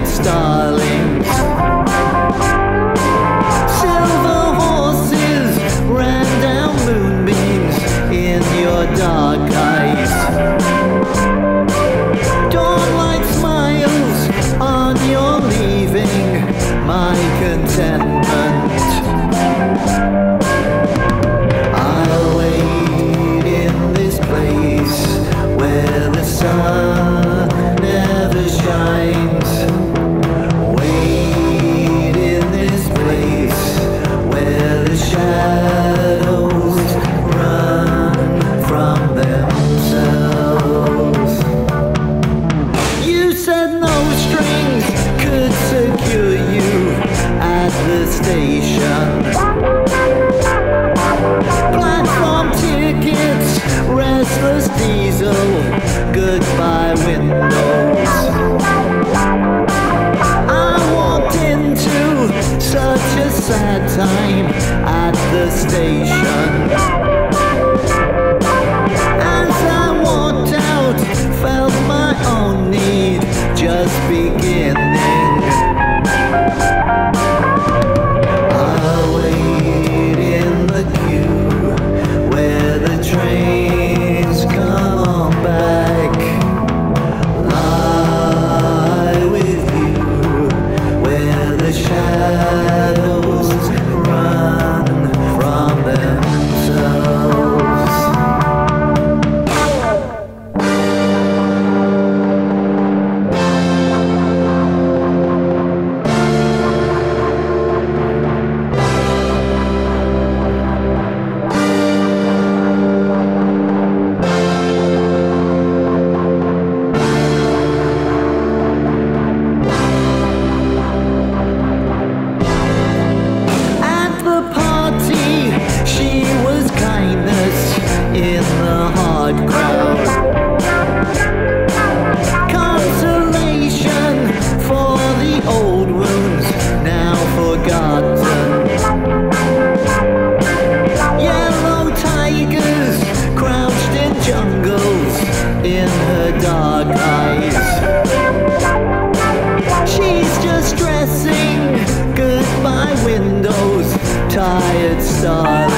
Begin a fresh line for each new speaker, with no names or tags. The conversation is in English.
It's start. could secure you at the station. Platform tickets, restless diesel, goodbye windows. I walked into such a sad time at the station. beginning. in her dark eyes. She's just dressing goodbye windows, tired starlings.